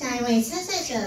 下一位参赛者